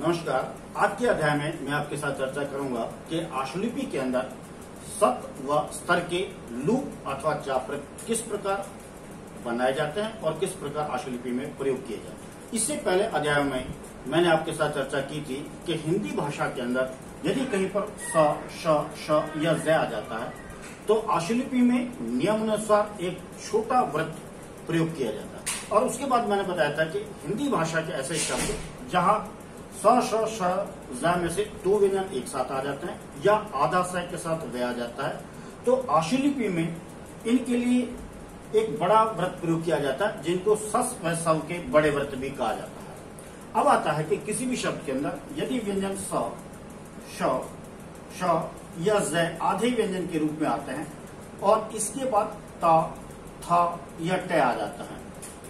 नमस्कार। आज के अध्याय में मैं आपके साथ चर्चा करूँगा कि आशुलिपि के अंदर सत व स्तर के लूप अथवा चापृत किस प्रकार बनाए जाते हैं और किस प्रकार आशुलिपि में प्रयोग किए जाते हैं। इससे पहले अध्याय में मैंने आपके साथ चर्चा की थी कि हिंदी भाषा के अंदर यदि कहीं पर स, श श या ज आ जाता है तो आशुलिपि में नियमानुसार एक छोटा व्रत प्रयोग किया जाता है। और उसके बाद मैंने बताया था कि हिंदी भाषा के ऐसे शब्द जहाँ स, श में से दो व्यंजन एक साथ आ जाते हैं, या आधा स के साथ वे आ जाता है। तो आशुलिपि में इनके लिए एक बड़ा व्रत प्रयोग किया जाता है, जिनको सस व सव के बड़े व्रत भी कहा जाता है। अब आता है कि किसी भी शब्द के अंदर यदि व्यंजन स, श श, या ज आधे व्यंजन के रूप में आते हैं, और इसके बाद ता, था या ट आ जाता है।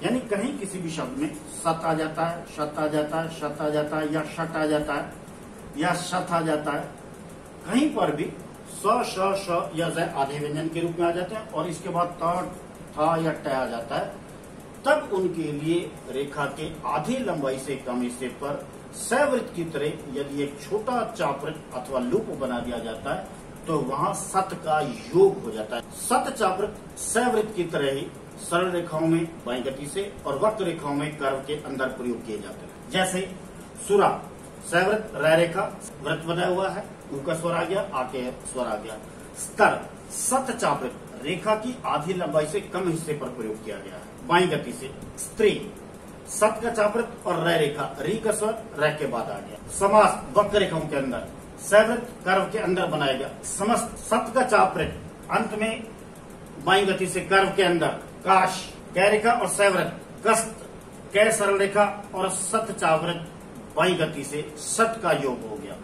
यानी कहीं किसी भी शब्द में सत आ जाता है, शत आ जाता है, शत आ जाता है, या शट आ जाता है, या शत आ जाता है। कहीं पर भी स, श श, या ज आधे व्यंजन के रूप में आ जाते हैं और इसके बाद त था या ट आ जाता है। तब उनके लिए रेखा के आधी लंबाई से कम हिस्से पर सवृत की तरह यदि एक छोटा चापृत अथवा लूप बना दिया जाता है तो वहाँ सत का योग हो जाता है। सत चापृत सवृत की तरह ही सरल रेखाओं में बाई गति से और वक्त रेखाओं में कर्व के अंदर प्रयोग किए जाते हैं। जैसे सुरा, सवृत रेखा व्रत बना हुआ है ऊका स्वर आ गया, आके स्वर आ गया। स्तर सत चापृत रेखा की आधी लंबाई से कम हिस्से पर प्रयोग किया गया है। बाई गति से स्त्री, सत का चापृत और रह रेखा री का स्वर रह के बाद आ गया। समास, वक्र रेखाओं के अंदर। सवृत, कर्व के अंदर बनाया गया। समस्त सत का चापृत, अंत में बाई गति से कर्व के अंदर। काश कै रेखा और सवृत कस्त कै सरल रेखा और सत चावृत बाई गति से सत का योग हो गया।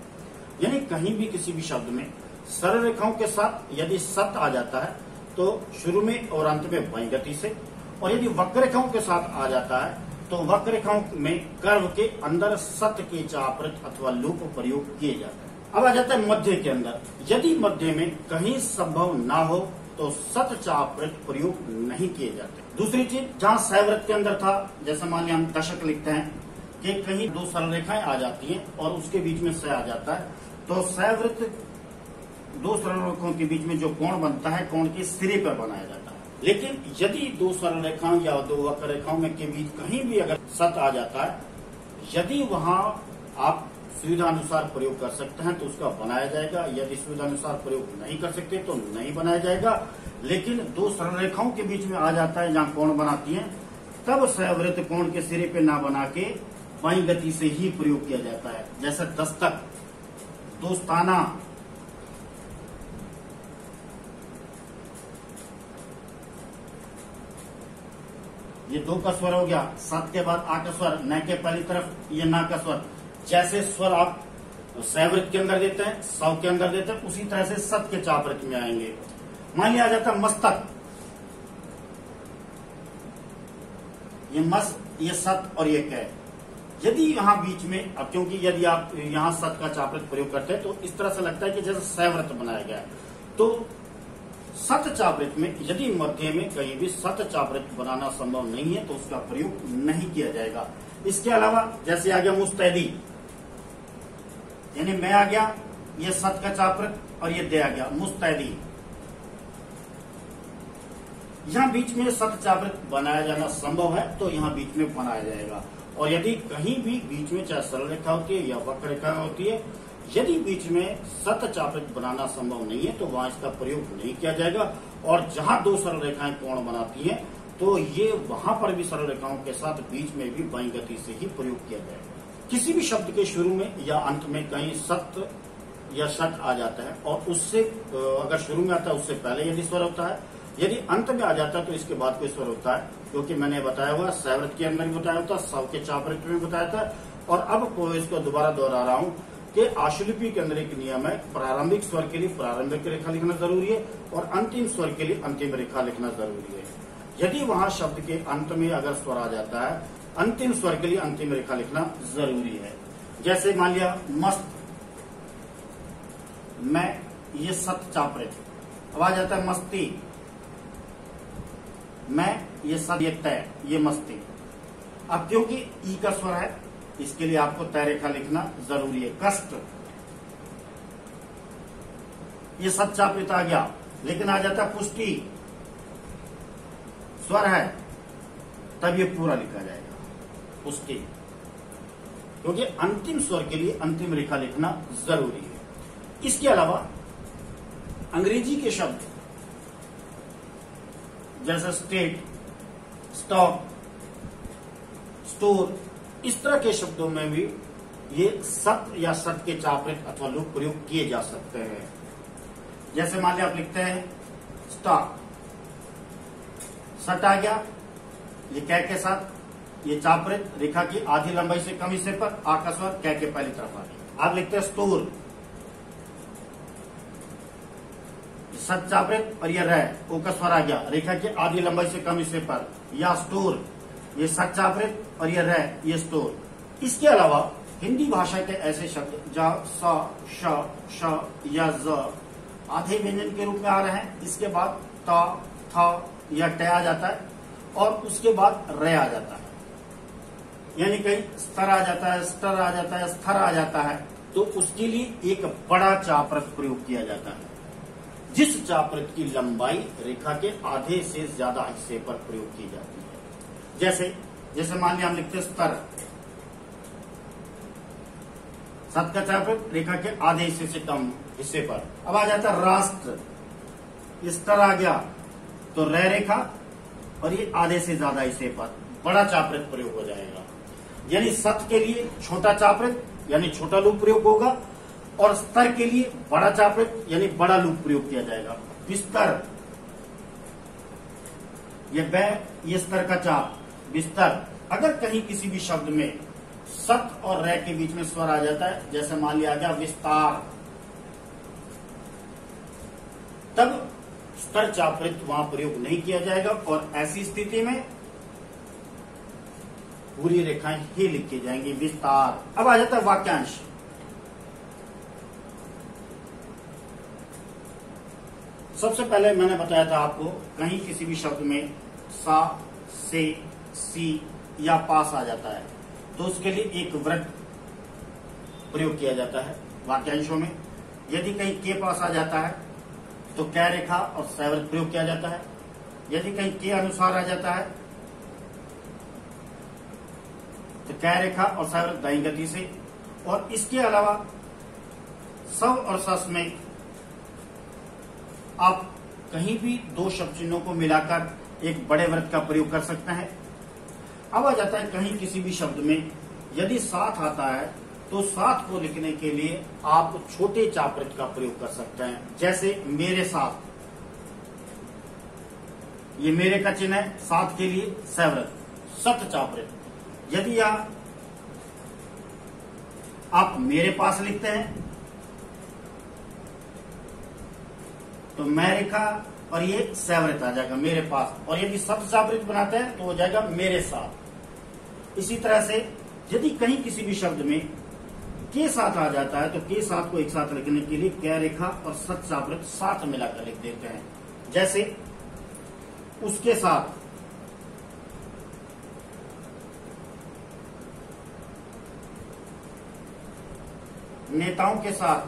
यानी कहीं भी किसी भी शब्द में सरल रेखाओं के साथ यदि सत आ जाता है तो शुरू में और अंत में बाई गति से, और यदि वक्र रेखाओं के साथ आ जाता है तो वक्र रेखाओं में कर्व के अंदर सत के चापृत अथवा लूप प्रयोग किए जाते हैं। अब आ जाता है मध्य के अंदर। यदि मध्य में कहीं संभव ना हो तो सत चापृत प्रयोग नहीं किए जाते। दूसरी चीज़, जहाँ सवृत के अंदर था, जैसे मान लिया हम दशक लिखते हैं, कि कहीं दो सरल रेखाएँ आ जाती हैं और उसके बीच में स आ जाता है। तो सवृत दो सरल रेखाओं के बीच में जो कोण बनता है, कोण के सिरे पर बनाया जाता है। लेकिन यदि दो सरल रेखाओं या दो वक्र रेखाओं में के बीच कहीं भी अगर सत आ जाता है, यदि वहाँ आप सुविधा अनुसार प्रयोग कर सकते हैं तो उसका बनाया जाएगा। यदि सुविधा अनुसार प्रयोग नहीं कर सकते तो नहीं बनाया जाएगा। लेकिन दो सरल रेखाओं के बीच में आ जाता है जहाँ कोण बनाती है, तब सवृत कोण के सिरे पे ना बना के बाई गति से ही प्रयोग किया जाता है। जैसे दस्तक दोस्ताना ये दो का स्वर हो गया, सात के बाद आ का स्वर, न के पहली तरफ़, ये ना का स्वर। जैसे स्वर आप सैवृत के अंदर देते हैं, सौ के अंदर देते हैं, उसी तरह से सत के चापृत में आएँगे। मान लिया जाता है मस्तक। ये मस, ये सत और ये कै। यदि यहाँ बीच में, अब क्योंकि यदि आप यहाँ सत का चापृत प्रयोग करते हैं तो इस तरह से लगता है कि जैसे सैव्रत बनाया गया तो सत चापृत में, यदि मध्य में कहीं भी सत चापृत बनाना संभव नहीं है तो उसका प्रयोग नहीं किया जाएगा। इसके अलावा, जैसे आ गया मुस्तैदी। यानी मैं आ गया, ये सत का चापृत और ये दे आ गया, मुस्तैदी। यहाँ बीच में सत चापृत बनाया जाना संभव है तो यहाँ बीच में बनाया जाएगा। और यदि कहीं भी बीच में चाहे सरल रेखा होती है या वक्र रेखा होती है, यदि बीच में सत चापृत बनाना संभव नहीं है तो वहाँ इसका प्रयोग नहीं किया जाएगा। और जहाँ दो सरल रेखाएँ कोण बनाती हैं तो ये वहाँ पर भी सरल रेखाओं के साथ बीच में भी बाई गति से ही प्रयोग किया जाएगा। किसी भी शब्द के शुरू में या अंत में कहीं सत या शट आ जाता है और उससे अगर शुरू में आता है, उससे पहले यदि स्वर होता है। यदि अंत में आ जाता है तो इसके बाद कोई स्वर होता है, क्योंकि मैंने बताया हुआ सैव्रत के अंदर भी बताया होता सौ के चापृत में बताया था। और अब इसको दोबारा दोहरा रहा हूँ कि आशुलिपि के अंदर एक नियम है, प्रारंभिक स्वर के लिए प्रारंभिक रेखा लिखना ज़रूरी है और अंतिम स्वर के लिए अंतिम रेखा लिखना ज़रूरी है। यदि वहाँ शब्द के अंत में अगर स्वर आ जाता है अंतिम स्वर के लिए अंतिम रेखा लिखना ज़रूरी है। जैसे मान लिया, मस्त, मैं, ये सत चापृत अब आ जाता है मस्ती। मैं, ये सत, ये तय, ये मस्ती। अब क्योंकि ई का स्वर है, इसके लिए आपको तय रेखा लिखना ज़रूरी है। कष्ट। ये सत सच्चापित आ गया, लेकिन आ जाता है पुष्टि। स्वर है, तब ये पूरा लिखा जाएगा। पुष्टि क्योंकि अंतिम स्वर के लिए अंतिम रेखा लिखना ज़रूरी है। इसके अलावा, अंग्रेज़ी के शब्द, जैसे स्टेट स्टॉक स्टोर इस तरह के शब्दों में भी ये सत या सत के चापरित अथवा लुक प्रयोग किए जा सकते हैं। जैसे मान लिया आप लिखते हैं स्टॉक सट आ गया, ये कै के साथ ये चापरित रेखा की आधी लंबाई से कम हिस्से पर आ का स्वर कै पहली तरफ़ आ गया आप लिखते हैं स्तूर सत चापरित और यह रह ओ आ गया। रेखा की आधी लंबाई से कम हिस्से पर। या स्टोर ये सत चापरित और यह रह, ये स्टोर इसके अलावा हिंदी भाषा के ऐसे शब्द जा, स, श श, या, ज आधे व्यंजन के रूप में आ रहे हैं। इसके बाद त, थ या ट आ जाता है और उसके बाद रे आ जाता है। यानी कहीं स्तर आ जाता है, स्तर आ जाता है, स्तर आ जाता है तो उसके लिए एक बड़ा चाप्रत प्रयोग किया जाता है। जिस चाप्रत की लंबाई रेखा के आधे से ज़्यादा हिस्से पर प्रयोग की जाती है। जैसे जैसे मान लिया हम लिखते स्तर। सत का चाप्रत रेखा के आधे हिस्से से कम हिस्से पर। अब आ जाता है राष्ट्र। स्तर आ गया तो रह रेखा और ये आधे से ज़्यादा हिस्से पर। बड़ा चापृत प्रयोग हो जाएगा। यानी सत के लिए छोटा चापृत, यानी छोटा लूप प्रयोग होगा, और स्तर के लिए बड़ा चापृत, यानी बड़ा लूप प्रयोग किया जाएगा। बिस्तर। ये बै, ये स्तर का चाप। बिस्तर। अगर कहीं किसी भी शब्द में सत और रे के बीच में स्वर आ जाता है, जैसे मान लिया गया विस्तार। तब स्तर चापृत वहाँ प्रयोग नहीं किया जाएगा, और ऐसी स्थिति में पूरी रेखाएँ ही लिखी जाएँगी, विस्तार। अब आ जाता है वाक्यांश। सबसे पहले मैंने बताया था आपको, कहीं किसी भी शब्द में सा, से, सी या पास आ जाता है तो उसके लिए एक व्रत प्रयोग किया जाता है वाक्यांशों में। यदि कहीं के पास आ जाता है तो कै रेखा और सैव्रत प्रयोग किया जाता है। यदि कहीं के अनुसार आ जाता है तो कै रेखा और सैव्रत दाई गति से। और इसके अलावा सब और सस में आप कहीं भी दो शब्द चिन्हों को मिलाकर एक बड़े व्रत का प्रयोग कर सकते हैं। अब आ जाता है कहीं किसी भी शब्द में, यदि साथ आता है तो साथ को लिखने के लिए आप छोटे चापृत का प्रयोग कर सकते हैं। जैसे मेरे साथ। ये मेरे का चिन्ह है साथ के लिए सैव्रत सत चापृत यदि आप आप मेरे पास लिखते हैं तो मैं रेखा और ये सैवृत आ जाएगा मेरे पास। और यदि सत चापृत बनाते हैं तो हो जाएगा मेरे साथ। इसी तरह से यदि कहीं किसी भी शब्द में के साथ आ जाता है तो के साथ को एक साथ लिखने के लिए कै रेखा और सत चापृत साथ मिलाकर लिख देते हैं। जैसे, उसके साथ नेताओं के साथ।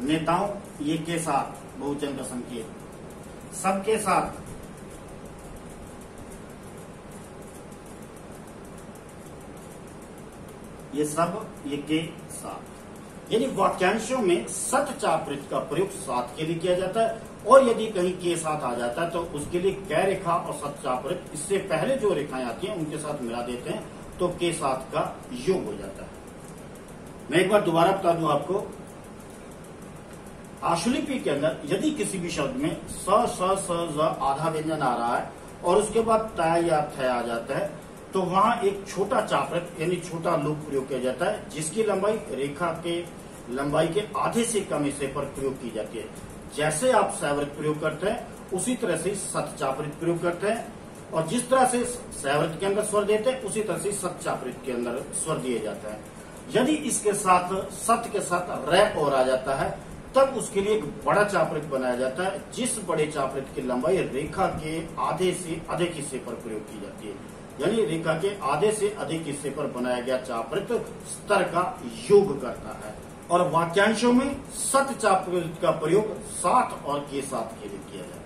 नेताओं, ये के साथ बहुचन का संकेत। सबके साथ। ये सब, ये के साथ। यानी वाक्यांशों में सत चापृत का प्रयोग साथ के लिए किया जाता है और यदि कहीं के साथ आ जाता है तो उसके लिए कै रेखा और सत चापृत इससे पहले जो रेखाएँ आती हैं, उनके साथ मिला देते हैं तो के साथ का योग हो जाता है। मैं एक बार दोबारा बता दूँ आपको, आशुलिपि के अंदर यदि किसी भी शब्द में स स स ज, आधा व्यंजन आ रहा है, और उसके बाद तय या थ आ जाता है तो वहाँ एक छोटा चापृत यानी छोटा लूप प्रयोग किया जाता है, जिसकी लंबाई रेखा के, लंबाई के आधे से कम हिस्से पर प्रयोग की जाती है। जैसे आप सैवृत प्रयोग करते हैं, उसी तरह से सतचापृत प्रयोग करते हैं। और जिस तरह से सैवृत के अंदर स्वर देते हैं, उसी तरह से सतचापृत के अंदर स्वर दिए जाते हैं। यदि इसके साथ सत के साथ र और आ जाता है, तब उसके लिए एक बड़ा चापृत बनाया जाता है, जिस बड़े चापृत की लंबाई रेखा के आधे से अधिक हिस्से पर प्रयोग की जाती है। यानी रेखा के आधे से अधिक हिस्से पर बनाया गया चापृत स्तर का योग करता है। और वाक्यांशों में सत चाप का प्रयोग साठ और के साथ के लिए किया जाए